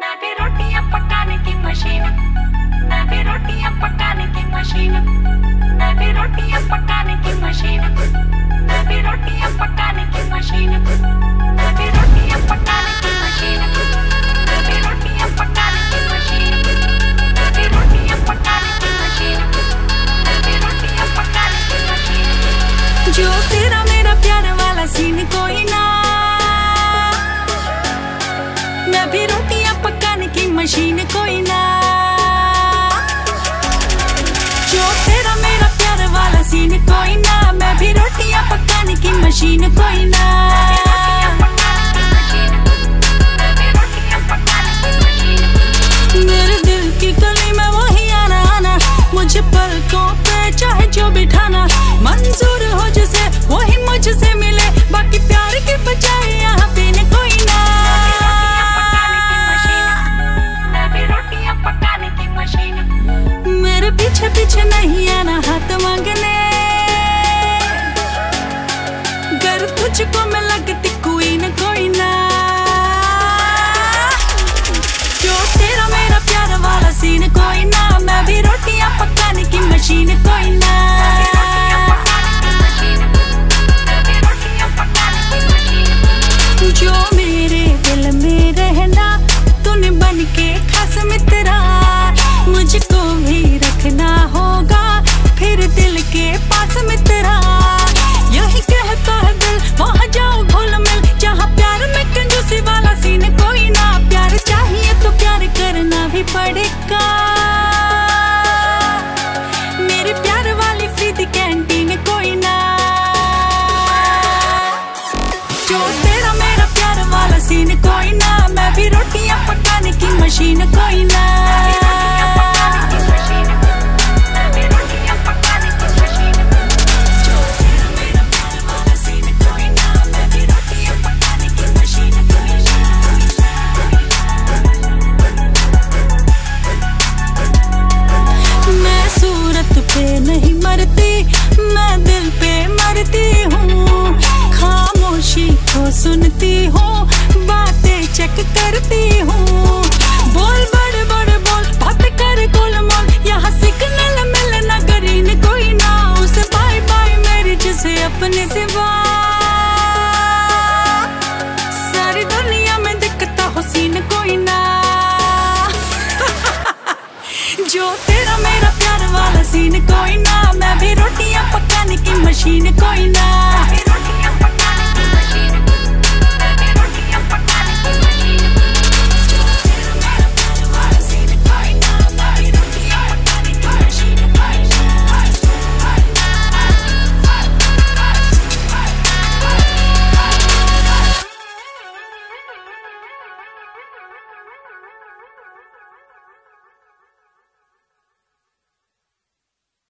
मैं भी रोटियाँ पकाने की मशीन। मैं भी रोटियाँ पकाने की मशीन। ਮਸ਼ੀਨ ਕੋਈ ਨਾ। ਜੋ ਤੇਰਾ ਮੇਰਾ ਪਿਆਰ ਵਾਲਾ ਸੀਨ ਕੋਈ ਨਾ, ਮੈਂ ਵੀ ਰੋਟੀਆਂ ਪਕਾਣ ਕੀ ਮਸ਼ੀਨ ਕੋਈ ਨਾ। हाथ मांगने। गर्व तुझको मैं படைக்க सुनती